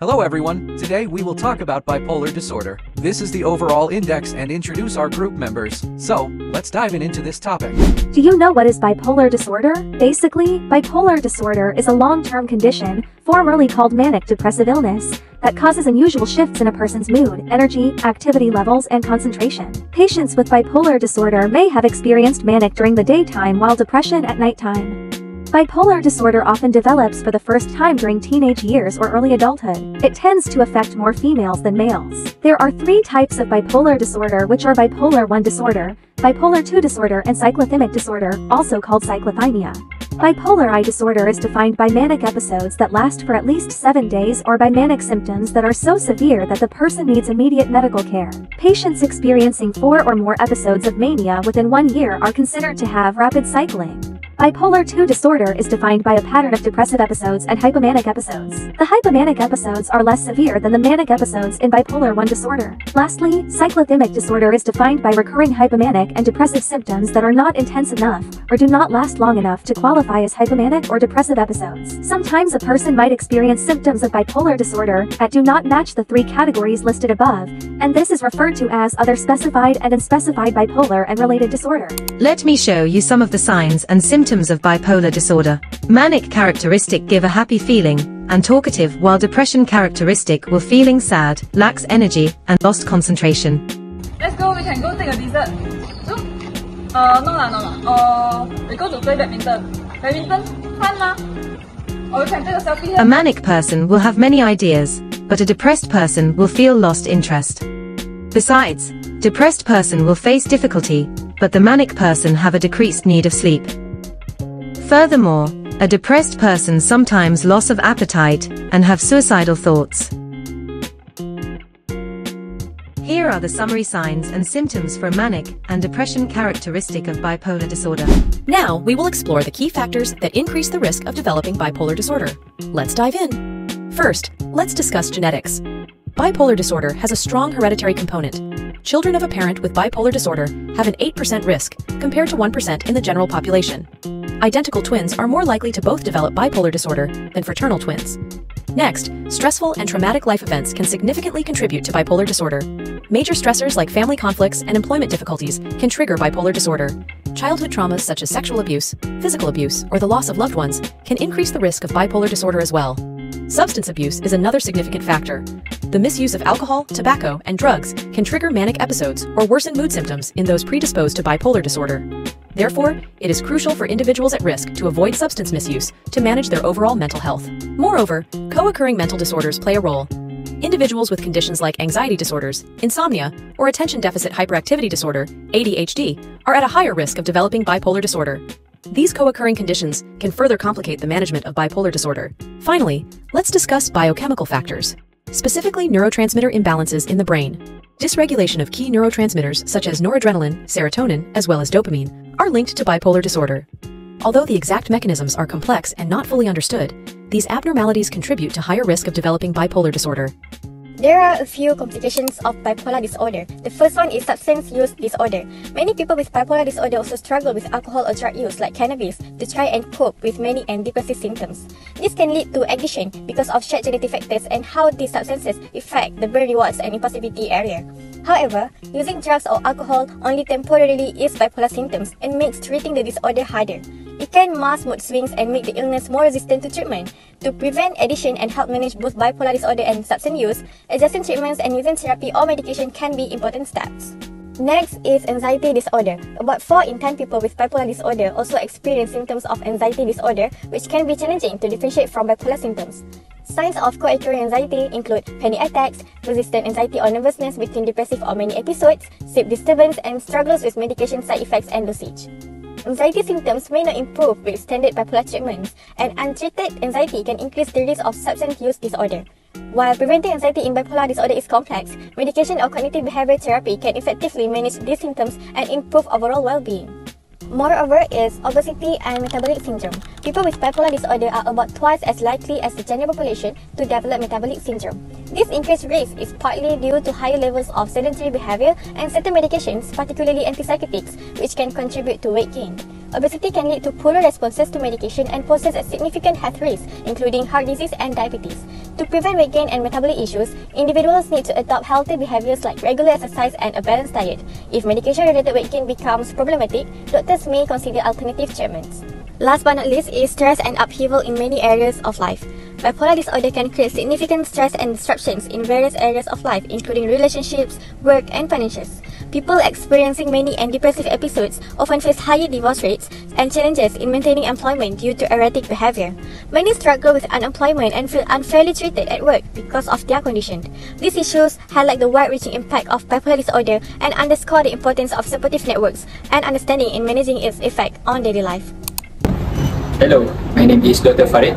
Hello everyone, today we will talk about bipolar disorder. This is the overall index and introduce our group members. So, let's dive in into this topic. Do you know what is bipolar disorder? Basically, bipolar disorder is a long-term condition, formerly called manic depressive illness, that causes unusual shifts in a person's mood, energy, activity levels, and concentration. Patients with bipolar disorder may have experienced manic during the daytime while depression at nighttime. Bipolar disorder often develops for the first time during teenage years or early adulthood. It tends to affect more females than males. There are three types of bipolar disorder which are bipolar 1 disorder, bipolar 2 disorder and cyclothymic disorder, also called cyclothymia. Bipolar I disorder is defined by manic episodes that last for at least 7 days or by manic symptoms that are so severe that the person needs immediate medical care. Patients experiencing 4 or more episodes of mania within one year are considered to have rapid cycling. Bipolar 2 disorder is defined by a pattern of depressive episodes and hypomanic episodes. The hypomanic episodes are less severe than the manic episodes in bipolar 1 disorder. Lastly, cyclothymic disorder is defined by recurring hypomanic and depressive symptoms that are not intense enough or do not last long enough to qualify as hypomanic or depressive episodes. Sometimes a person might experience symptoms of bipolar disorder that do not match the three categories listed above, and this is referred to as other specified and unspecified bipolar and related disorder. Let me show you some of the signs and symptoms symptoms of bipolar disorder. Manic characteristic give a happy feeling, and talkative while depression characteristic will feeling sad, lacks energy, and lost concentration. Let's go, we can go take a dessert. So, uh, no lah, no lah. Uh, we go to play badminton. A manic person will have many ideas, but a depressed person will feel lost interest. Besides, depressed person will face difficulty, but the manic person have a decreased need of sleep. Furthermore, a depressed person sometimes loss of appetite and have suicidal thoughts. Here are the summary signs and symptoms for manic and depression characteristic of bipolar disorder. Now, we will explore the key factors that increase the risk of developing bipolar disorder. Let's dive in. First, let's discuss genetics. Bipolar disorder has a strong hereditary component. Children of a parent with bipolar disorder have an 8% risk, compared to 1% in the general population identical twins are more likely to both develop bipolar disorder than fraternal twins. Next, stressful and traumatic life events can significantly contribute to bipolar disorder. Major stressors like family conflicts and employment difficulties can trigger bipolar disorder. Childhood traumas such as sexual abuse, physical abuse, or the loss of loved ones can increase the risk of bipolar disorder as well. Substance abuse is another significant factor. The misuse of alcohol, tobacco, and drugs can trigger manic episodes or worsen mood symptoms in those predisposed to bipolar disorder. Therefore, it is crucial for individuals at risk to avoid substance misuse to manage their overall mental health. Moreover, co-occurring mental disorders play a role. Individuals with conditions like anxiety disorders, insomnia, or attention deficit hyperactivity disorder, ADHD, are at a higher risk of developing bipolar disorder. These co-occurring conditions can further complicate the management of bipolar disorder. Finally, let's discuss biochemical factors, specifically neurotransmitter imbalances in the brain. Dysregulation of key neurotransmitters such as noradrenaline, serotonin, as well as dopamine are linked to bipolar disorder. Although the exact mechanisms are complex and not fully understood, these abnormalities contribute to higher risk of developing bipolar disorder. There are a few complications of bipolar disorder. The first one is substance use disorder. Many people with bipolar disorder also struggle with alcohol or drug use like cannabis to try and cope with many and depressive symptoms. This can lead to addiction because of shared genetic factors and how these substances affect the brain rewards and impulsivity area. However, using drugs or alcohol only temporarily eases bipolar symptoms and makes treating the disorder harder. It can mask mood swings and make the illness more resistant to treatment. To prevent addiction and help manage both bipolar disorder and substance use, adjusting treatments and using therapy or medication can be important steps. Next is anxiety disorder. About 4 in 10 people with bipolar disorder also experience symptoms of anxiety disorder, which can be challenging to differentiate from bipolar symptoms. Signs of co-occurring anxiety include panic attacks, persistent anxiety or nervousness between depressive or many episodes, sleep disturbance, and struggles with medication side effects and dosage. Anxiety symptoms may not improve with standard bipolar treatments, and untreated anxiety can increase the risk of substance use disorder. While preventing anxiety in bipolar disorder is complex, medication or cognitive behavior therapy can effectively manage these symptoms and improve overall well-being. Moreover is obesity and metabolic syndrome. People with bipolar disorder are about twice as likely as the general population to develop metabolic syndrome. This increased risk is partly due to higher levels of sedentary behavior and certain medications, particularly antipsychotics, which can contribute to weight gain. Obesity can lead to poorer responses to medication and poses a significant health risk, including heart disease and diabetes. To prevent weight gain and metabolic issues, individuals need to adopt healthy behaviors like regular exercise and a balanced diet. If medication-related weight gain becomes problematic, doctors may consider alternative treatments. Last but not least is stress and upheaval in many areas of life. Bipolar disorder can create significant stress and disruptions in various areas of life, including relationships, work, and finances. People experiencing many and depressive episodes often face higher divorce rates and challenges in maintaining employment due to erratic behavior. Many struggle with unemployment and feel unfairly treated at work because of their condition. These issues highlight the wide-reaching impact of bipolar disorder and underscore the importance of supportive networks and understanding in managing its effect on daily life. Hello, my name is Dr. Farid,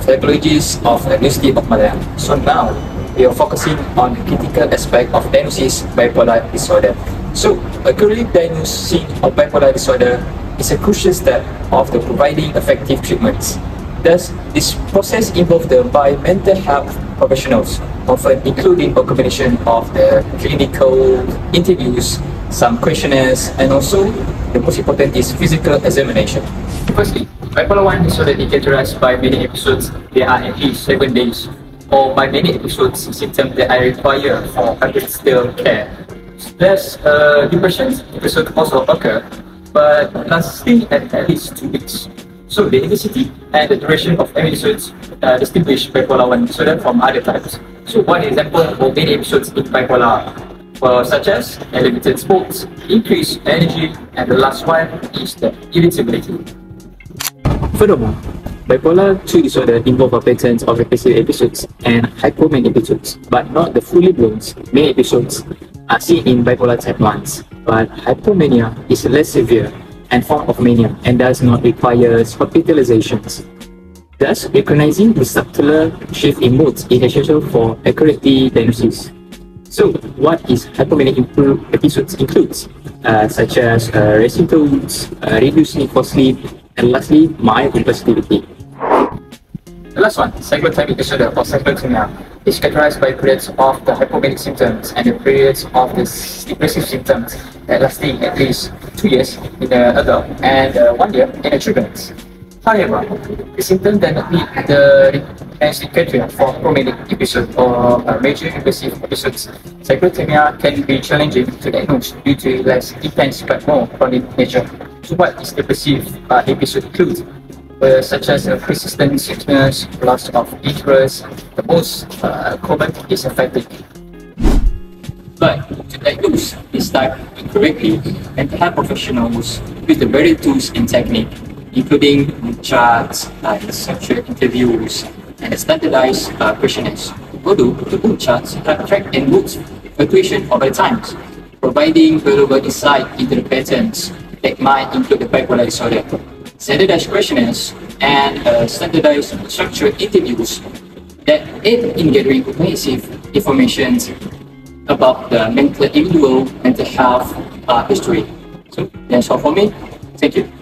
psychologist of University of Malaya. So now, we are focusing on the critical aspect of diagnosis bipolar disorder. So, accurately diagnosing of bipolar disorder is a crucial step of the providing effective treatments. Thus, this process involves the by mental health professionals, often including a combination of the clinical interviews, some questionnaires, and also the most important is physical examination. Firstly, bipolar 1 disorder is characterized by many episodes that are at least 7 days, or by many episodes symptoms that are required for still care. Thus, uh, depression episodes also occur, but lasting at least 2 weeks. So the intensity and the duration of episodes uh, distinguish bipolar 1 disorder from other types. So one example of many episodes in bipolar uh, such as elevated sports, increased energy, and the last one is the irritability. Furthermore, bipolar 2 disorder involves a pattern of recursive episodes and hypomanic episodes, but not the fully blown many episodes are seen in bipolar type 1s. But hypomania is less severe and form of mania and does not require hospitalizations. Thus, recognizing the subtler shift in moods is essential for accurate diagnosis. So, what is hypomanic episodes includes, uh, such as uh, racing tones, uh, reduced for sleep, and lastly, mild impulsivity. The last one, cyclothymic disorder or cyclothymia, is characterized by periods of the hypomanic symptoms and the periods of the depressive symptoms that lasting at least two years in the adult and uh, one year in the children. However, the symptoms that meet the criteria for hypomanic episode or uh, major depressive episodes. Cyclothymia can be challenging to diagnose due to less intense but more chronic nature. What is depressive uh, episode includes? Uh, such as uh, persistent sickness, loss of interest, the most uh, common is fatigue. But to diagnose this type correctly, mental health professionals use the various tools and technique, including charts, uh, structured interviews, and standardized uh, questionnaires. Although the mood charts have track and moods fluctuation over time, providing valuable insight into the patterns that might include the bipolar disorder. Standardized questionnaires and uh, standardized structured interviews that aid in gathering comprehensive information about the mental individual mental health uh, history. So that's all for me. Thank you.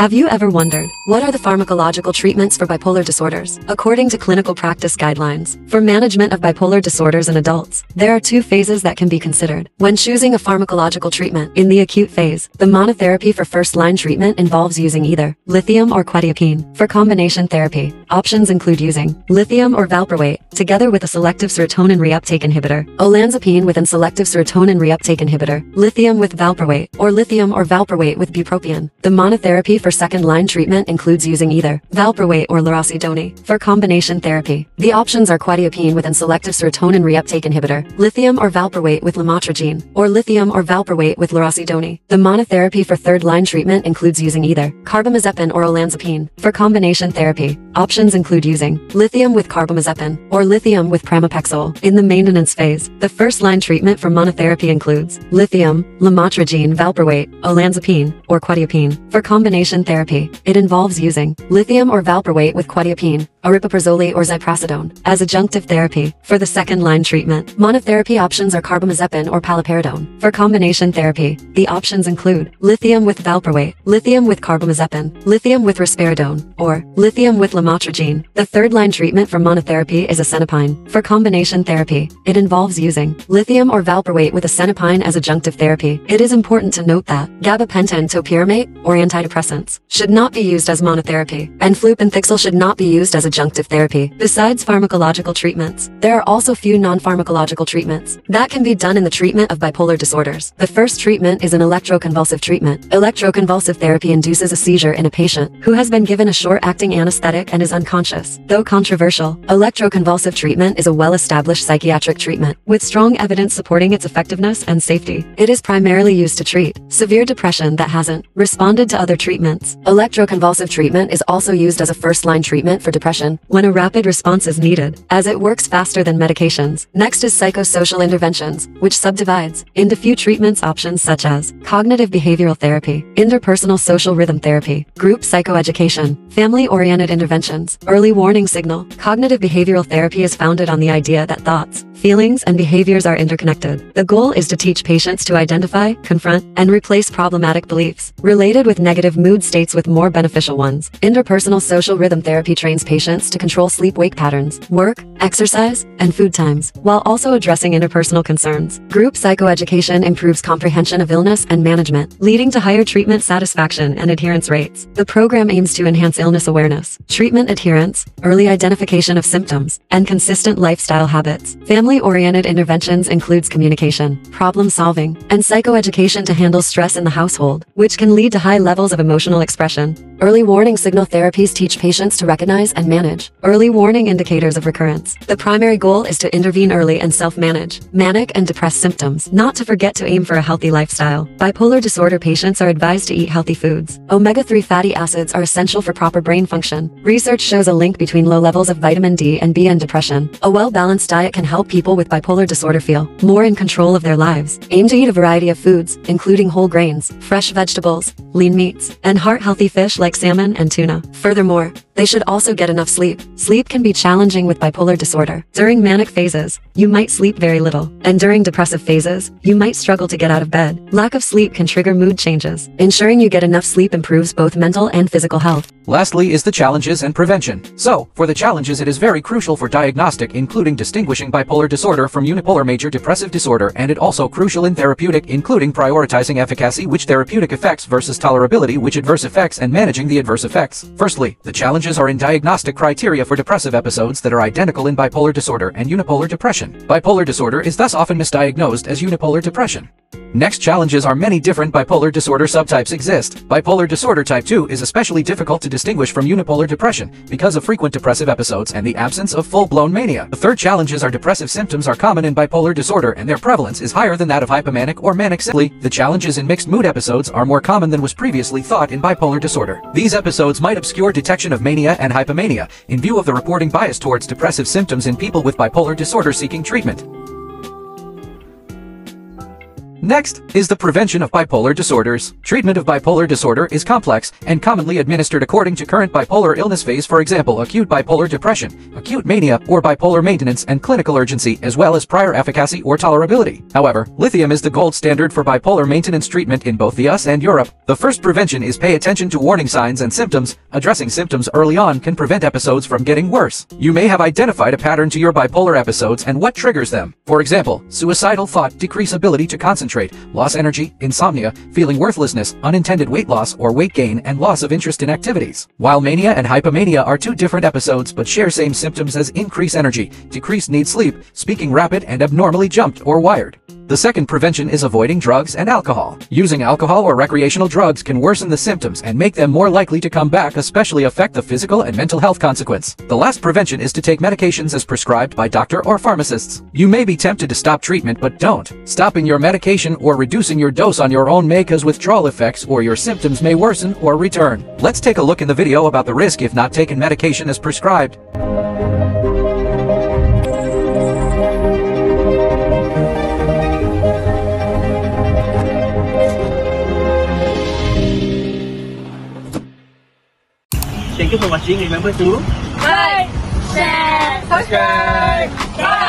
Have you ever wondered, what are the pharmacological treatments for bipolar disorders? According to clinical practice guidelines, for management of bipolar disorders in adults, there are two phases that can be considered. When choosing a pharmacological treatment, in the acute phase, the monotherapy for first-line treatment involves using either lithium or quetiapine. For combination therapy, options include using lithium or valproate, together with a selective serotonin reuptake inhibitor, olanzapine with an selective serotonin reuptake inhibitor, lithium with valproate, or lithium or valproate with bupropion. The monotherapy for second-line treatment includes using either valproate or lurasidone. For combination therapy, the options are quetiapine with an selective serotonin reuptake inhibitor, lithium or valproate with lamotrigine, or lithium or valproate with lurasidone. The monotherapy for third-line treatment includes using either carbamazepine or olanzapine. For combination therapy, options include using lithium with carbamazepine or lithium with pramipexole. In the maintenance phase, the first-line treatment for monotherapy includes lithium, lamotrigine valproate, olanzapine, or quetiapine. For combination therapy, it involves using lithium or valproate with quetiapine, aripiprazole or ziprasidone, as adjunctive therapy. For the second-line treatment, monotherapy options are carbamazepine or paliperidone. For combination therapy, the options include lithium with valproate, lithium with carbamazepine, lithium with risperidone, or lithium with lamotrigine. The third-line treatment for monotherapy is asenapine. For combination therapy, it involves using lithium or valproate with asenapine as adjunctive therapy. It is important to note that gabapentin topiramate or antidepressants should not be used as monotherapy, and flupentixol should not be used as adjunctive therapy. Besides pharmacological treatments, there are also few non-pharmacological treatments that can be done in the treatment of bipolar disorders. The first treatment is an electroconvulsive treatment. Electroconvulsive therapy induces a seizure in a patient who has been given a short-acting anesthetic and is unconscious. Though controversial, electroconvulsive treatment is a well-established psychiatric treatment with strong evidence supporting its effectiveness and safety. It is primarily used to treat severe depression that hasn't responded to other treatments. Electroconvulsive treatment is also used as a first-line treatment for depression when a rapid response is needed, as it works faster than medications. Next is psychosocial interventions, which subdivides into few treatments options such as cognitive behavioral therapy, interpersonal social rhythm therapy, group psychoeducation, family-oriented interventions, early warning signal. Cognitive behavioral therapy is founded on the idea that thoughts, feelings, and behaviors are interconnected. The goal is to teach patients to identify, confront, and replace problematic beliefs related with negative mood states with more beneficial ones. Interpersonal social rhythm therapy trains patients to control sleep-wake patterns, work, exercise, and food times, while also addressing interpersonal concerns. Group psychoeducation improves comprehension of illness and management, leading to higher treatment satisfaction and adherence rates. The program aims to enhance illness awareness, treatment adherence, early identification of symptoms, and consistent lifestyle habits. Family-oriented interventions includes communication, problem solving, and psychoeducation to handle stress in the household, which can lead to high levels of emotional expression. Early warning signal therapies teach patients to recognize and manage early warning indicators of recurrence. The primary goal is to intervene early and self-manage manic and depressed symptoms, not to forget to aim for a healthy lifestyle. Bipolar disorder patients are advised to eat healthy foods. Omega-3 fatty acids are essential for proper brain function. Research shows a link between low levels of vitamin D and B and depression. A well-balanced diet can help people with bipolar disorder feel more in control of their lives. Aim to eat a variety of foods, including whole grains, fresh vegetables, lean meats, and heart-healthy fish like salmon and tuna. Furthermore, they should also get enough sleep. Sleep can be challenging with bipolar disorder. During manic phases, you might sleep very little, and during depressive phases, you might struggle to get out of bed. Lack of sleep can trigger mood changes. Ensuring you get enough sleep improves both mental and physical health. Lastly is the challenges and prevention. So, for the challenges it is very crucial for diagnostic including distinguishing bipolar disorder from unipolar major depressive disorder and it also crucial in therapeutic including prioritizing efficacy which therapeutic effects versus tolerability which adverse effects and managing the adverse effects. Firstly, the challenges are in diagnostic criteria for depressive episodes that are identical in bipolar disorder and unipolar depression. Bipolar disorder is thus often misdiagnosed as unipolar depression. Next challenges are many different bipolar disorder subtypes exist. Bipolar disorder type 2 is especially difficult to distinguish from unipolar depression because of frequent depressive episodes and the absence of full-blown mania. The third challenges are depressive symptoms are common in bipolar disorder and their prevalence is higher than that of hypomanic or manic simply. The challenges in mixed mood episodes are more common than was previously thought in bipolar disorder. These episodes might obscure detection of mania and hypomania in view of the reporting bias towards depressive symptoms in people with bipolar disorder seeking treatment. Next is the prevention of bipolar disorders. Treatment of bipolar disorder is complex and commonly administered according to current bipolar illness phase for example acute bipolar depression, acute mania, or bipolar maintenance and clinical urgency as well as prior efficacy or tolerability. However, lithium is the gold standard for bipolar maintenance treatment in both the US and Europe. The first prevention is pay attention to warning signs and symptoms. Addressing symptoms early on can prevent episodes from getting worse. You may have identified a pattern to your bipolar episodes and what triggers them. For example, suicidal thought, decrease ability to concentrate, loss energy, insomnia, feeling worthlessness, unintended weight loss or weight gain, and loss of interest in activities. While mania and hypomania are two different episodes but share same symptoms as increased energy, decreased need sleep, speaking rapid and abnormally jumped or wired. The second prevention is avoiding drugs and alcohol. Using alcohol or recreational drugs can worsen the symptoms and make them more likely to come back especially affect the physical and mental health consequence. The last prevention is to take medications as prescribed by doctor or pharmacists. You may be tempted to stop treatment but don't. Stopping your medication or reducing your dose on your own may cause withdrawal effects or your symptoms may worsen or return. Let's take a look in the video about the risk if not taken medication as prescribed. Thank you for watching. Remember to Like, share, subscribe. Bye.